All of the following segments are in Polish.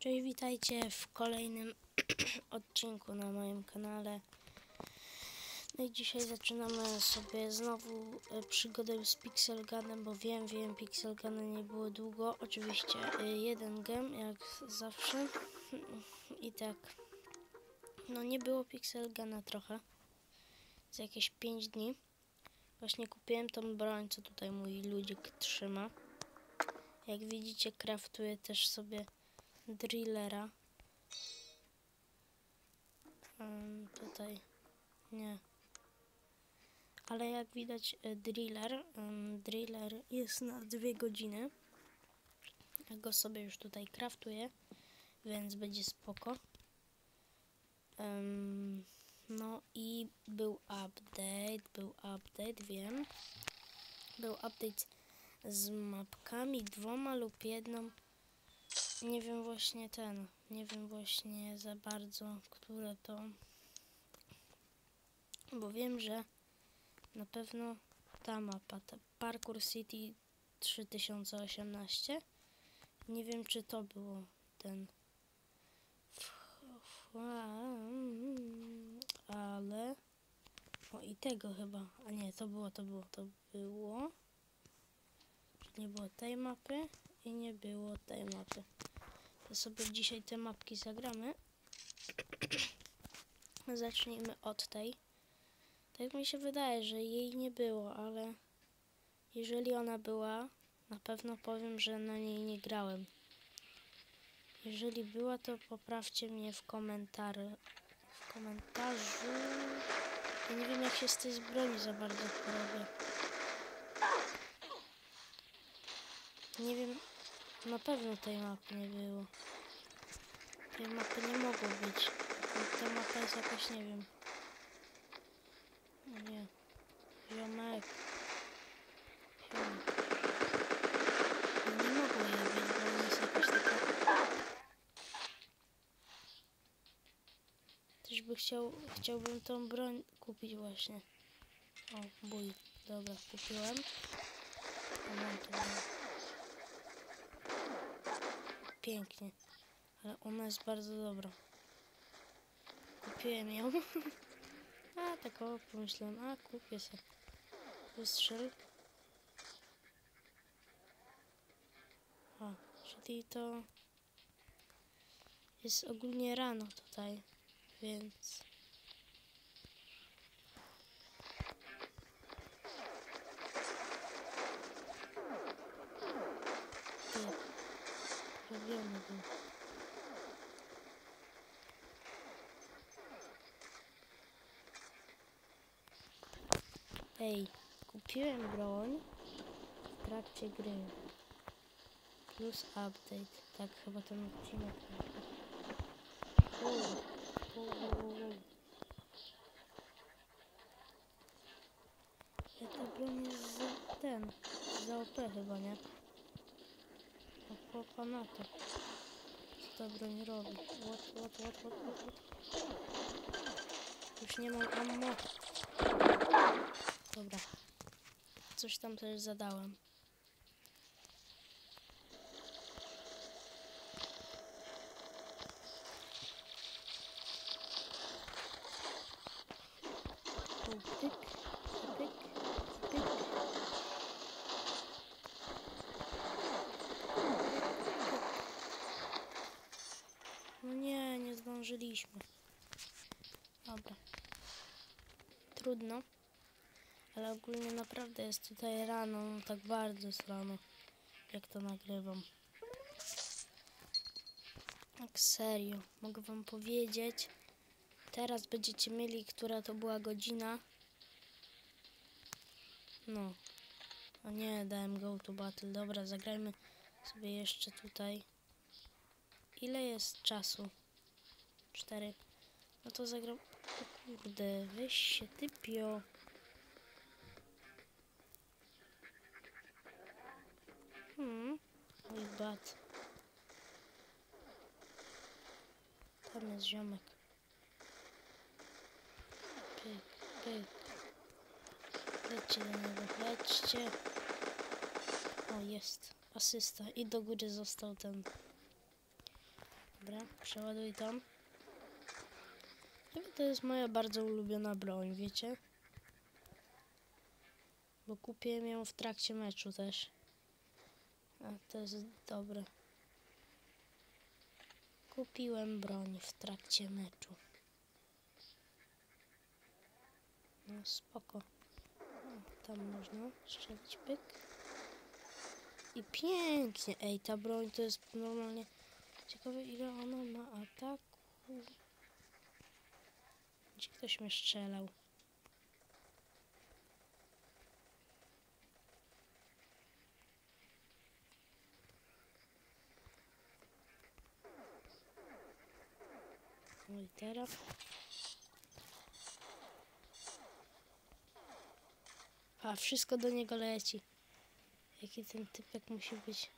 Cześć, witajcie w kolejnym odcinku na moim kanale. No i dzisiaj zaczynamy sobie znowu e, przygodę z Pixel Gunem, bo wiem, wiem, Pixel Guna nie było długo. Oczywiście e, jeden gem, jak zawsze. I tak, no nie było Pixel Guna trochę. Za jakieś 5 dni. Właśnie kupiłem tą broń, co tutaj mój ludzik trzyma. Jak widzicie, kraftuję też sobie drillera. Um, tutaj nie. Ale jak widać e, driller, um, driller jest na dwie godziny. Ja go sobie już tutaj kraftuję, więc będzie spoko. Um, no i był update, był update, wiem. Był update z mapkami, dwoma lub jedną. Nie wiem właśnie ten, nie wiem właśnie za bardzo, które to. Bo wiem, że na pewno ta mapa, ta Parkour City 3018. Nie wiem, czy to było ten. Ale. O i tego chyba. A nie, to było, to było, to było. Nie było tej mapy i nie było tej mapy. To sobie dzisiaj te mapki zagramy. Zacznijmy od tej. Tak mi się wydaje, że jej nie było, ale jeżeli ona była, na pewno powiem, że na niej nie grałem. Jeżeli była, to poprawcie mnie w komentarzu. W komentarzu. Ja nie wiem, jak się z tej broni za bardzo porobię. Nie wiem, na pewno tej mapy nie było. Tej mapy nie mogło być. Ta mapa jest jakaś, nie wiem. No nie. Ziomek. Ziomek. No nie bo jest jakaś taka... Też by chciał, chciałbym tą broń kupić właśnie. O, bój. Dobra, kupiłem. Mam tu broń. Pięknie. Ale ona jest bardzo dobra. Kupiłem ją. a tak o, pomyślałem, a kupię sobie. Wystrzel. O, czyli to jest ogólnie rano tutaj, więc... Nie. Był. Ej, kupiłem broń w trakcie gry. Plus update. Tak, chyba ten odcinek. Wow, wow, wow, wow. Ja ta broń jest za ten, za OP chyba, nie? Na to. Co ta broń robi? What, what, what, what, what, what? Już nie mam ammo. Dobra. Coś tam też zadałem. Tu Pyk, pyk, pyk. No nie, nie zdążyliśmy. Dobra. Trudno. Ale ogólnie naprawdę jest tutaj rano, no tak bardzo jest rano, jak to nagrywam. Tak serio, mogę wam powiedzieć. Teraz będziecie mieli, która to była godzina. No. O nie, dałem go to battle. Dobra, zagrajmy sobie jeszcze tutaj. Ile jest czasu? Cztery. No to zagram... O kurde, weź się typio. Hmm. Mój bat. Tam jest ziomek. Pyk, pyk. Lećcie do niego, lećcie. O, jest. Asysta. I do góry został ten Dobra, przeładuj tam. To jest moja bardzo ulubiona broń, wiecie? Bo kupiłem ją w trakcie meczu też. A to jest dobre. Kupiłem broń w trakcie meczu. No spoko. O, tam można strzelić pyk. I pięknie. Ej, ta broń to jest normalnie... Ciekawe ile ona ma ataku. Gdzie ktoś mnie strzelał? No i teraz. A, wszystko do niego leci. Jaki ten typek musi być.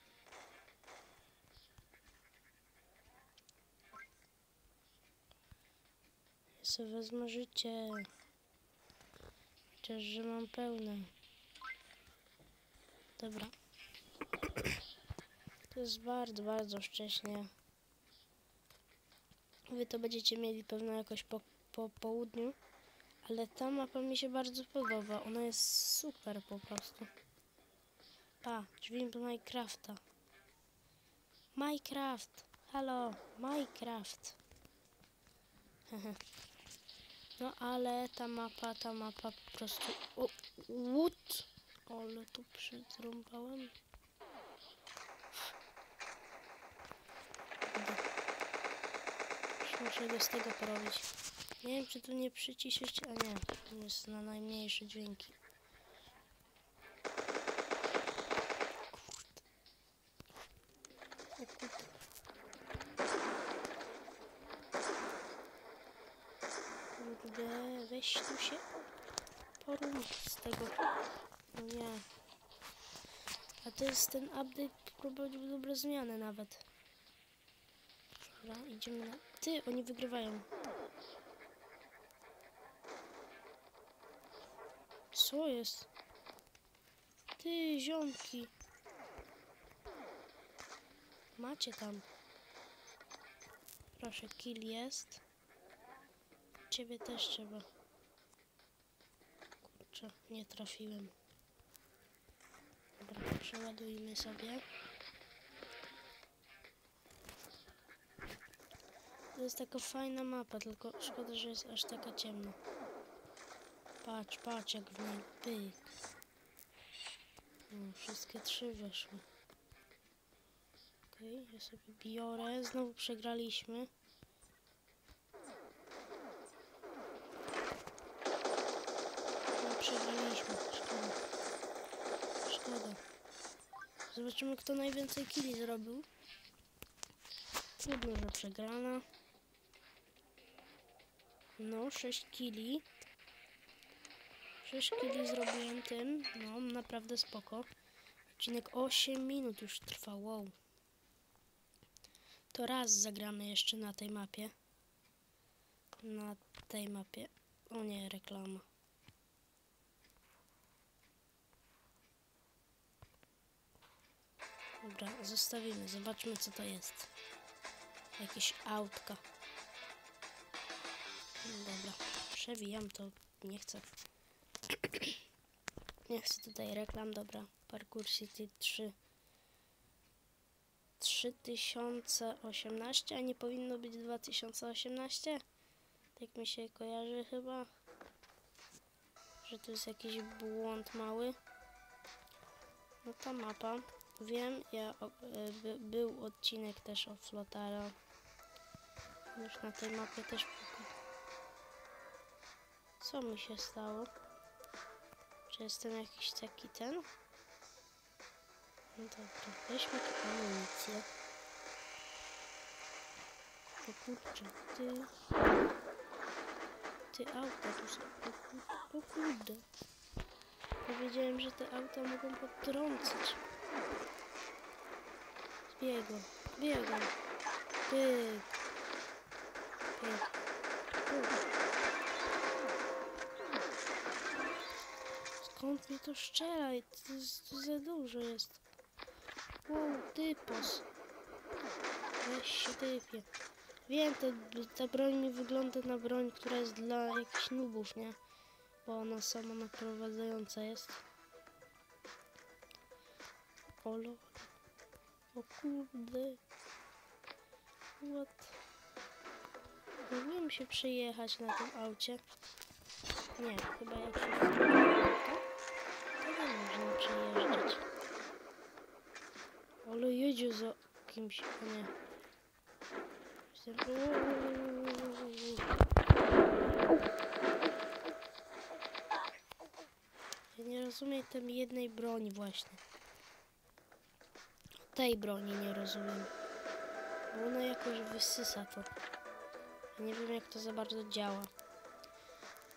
Sobie wezmę życie. Chociaż, że mam pełne. Dobra. To jest bardzo, bardzo wcześnie. Wy to będziecie mieli pewno jakoś po, po południu. Ale ta mapa mi się bardzo podoba. Ona jest super po prostu. Pa, drzwi do Minecrafta. Minecraft. Halo, Minecraft. No ale ta mapa, ta mapa po prostu... O, what? Ale tu przytrąbałem. Już muszę go z tego porobić. Nie wiem, czy tu nie przyciszyć, a nie. Tu jest na najmniejsze dźwięki. Kurde. O kurde. Kurde, weź tu się porób z tego. No nie. A to jest ten update, prowadził dobre zmiany nawet. Dobra, idziemy na... Ty, oni wygrywają. Co jest? Ty, ziomki. Macie tam. Proszę, kill jest. Ciebie też trzeba. Kurczę, nie trafiłem. Dobra, przeładujmy sobie. To jest taka fajna mapa, tylko szkoda, że jest aż taka ciemna. Patrz, patrz jak w niej pyk. No, wszystkie trzy weszły. Okej, ja sobie biorę. Znowu przegraliśmy. Przegraliśmy. Szkoda. Szkoda. Zobaczymy, kto najwięcej killi zrobił. Trudno, że przegrana. No, 6 kili. 6 kili zrobiłem tym. No, naprawdę spoko. Odcinek 8 minut już trwa, wow. To raz zagramy jeszcze na tej mapie. Na tej mapie. O nie, reklama. Dobra, zostawimy. Zobaczmy co to jest. Jakieś autka. Dobra, przewijam to. Nie chcę. Nie chcę tutaj reklam, dobra. Parkour City 3. 3018, a nie powinno być 2018? Tak mi się kojarzy chyba. Że to jest jakiś błąd mały. No ta mapa. Wiem, ja, e, by, był odcinek też o Flotara. Już na tej mapie też Co mi się stało? Czy jestem jakiś taki ten? No dobra, weźmy tu amunicję. O kurczę, ty... Ty auta tu są. O kurde. Powiedziałem, że te auta mogą potrącić. Biegł, biegł. Pyk. Pyk. Skąd mi to strzela? To, to za dużo jest. Wow, typos. Weź się typie. Wiem, to, ta broń mi wygląda na broń, która jest dla jakichś nubów, nie? Bo ona sama naprowadzająca jest. Olo. O kurde. What? Mógłbym się przejechać na tym aucie. Nie, chyba jak się to nie można przejeżdżać. Ale jedzie za kimś, nie. Ja nie rozumiem tej jednej broni właśnie. Tej broni nie rozumiem. Bo ona jakoś wysysa to. Nie wiem jak to za bardzo działa.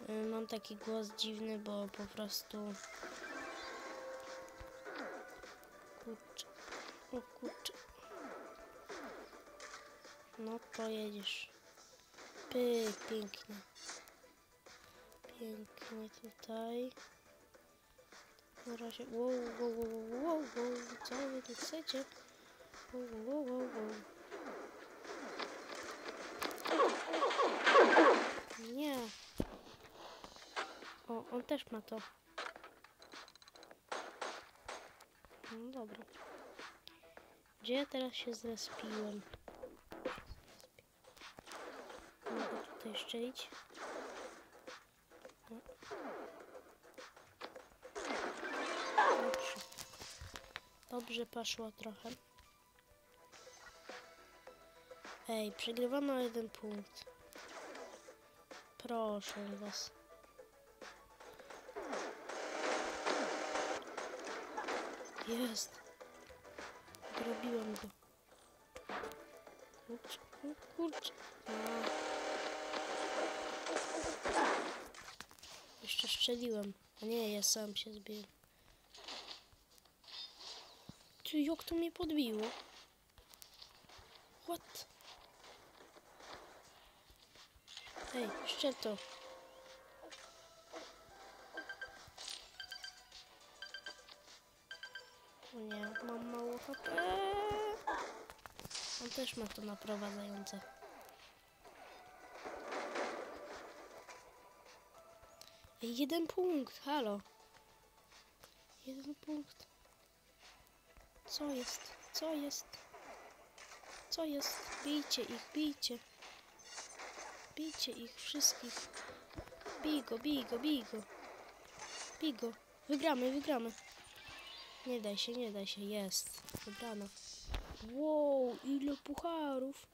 Y, Mam taki głos dziwny, bo po prostu... Kurczę. O kurczę. No pojedziesz. Pyk, pięknie. Pięknie tutaj. Na razie. Wow, wow, wow, wow, wow. Co wy tu chcecie? Wow, wow, wow, wow. Nie. O, on też ma to. No dobra. Gdzie ja teraz się zrespiłem? Mogę tutaj szczelić. No. Dobrze poszło trochę. Ej, przegrywamy o jeden punkt. Proszę was. Jest. Zrobiłem go. Kurczę, kurczę. A. Jeszcze strzeliłem. A nie, ja sam się zbiłem. Ty, jak to mnie podbiło? What? Ej, jeszcze to. O nie, mam mało HP. On też ma to naprowadzające. Ej, jeden punkt, halo. Jeden punkt. Co jest? Co jest? Co jest? Bijcie ich, bijcie. Bijcie ich wszystkich. Bij go, bij go, bij go. Bij go. Wygramy, wygramy. Nie daj się, nie daj się. Jest. Wygrano. Wow, ile pucharów.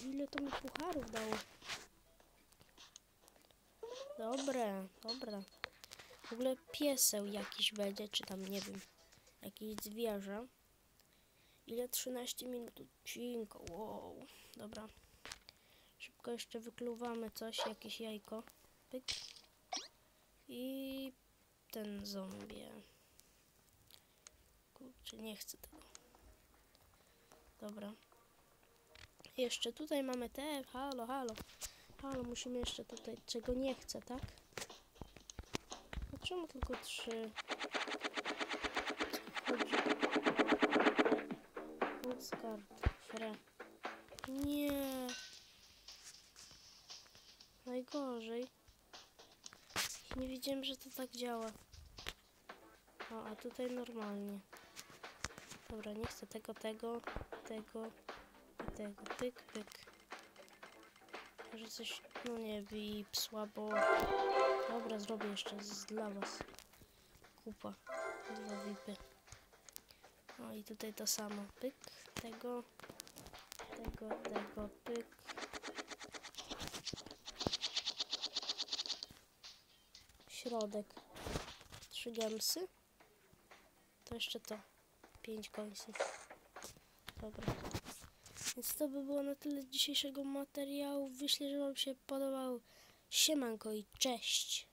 Ile to mi pucharów dało. Dobre, dobra. W ogóle pieseł jakiś będzie, czy tam nie wiem. Jakieś zwierzę. Ile? 13 minut odcinka. Wow. Dobra. Szybko jeszcze wykluwamy coś, jakieś jajko. Pyk. I ten zombie. Kurczę, nie chcę tego. Dobra. Jeszcze tutaj mamy te. Halo, halo. Halo, musimy jeszcze tutaj, czego nie chcę, tak? A czemu tylko trzy? Nie wiedziałem, że to tak działa. O, a tutaj normalnie. Dobra, nie chcę tego, tego, tego i tego. Pyk, pyk. Może coś, no nie, VIP słabo. Dobra, zrobię jeszcze z, dla was. Kupa. Dwa VIPy. No i tutaj to samo. Pyk, tego, tego, tego, pyk. Środek. Trzy gemsy. To jeszcze to. Pięć końców. Dobra. Więc to by było na tyle dzisiejszego materiału. Myślę, że Wam się podobał. Siemanko i cześć.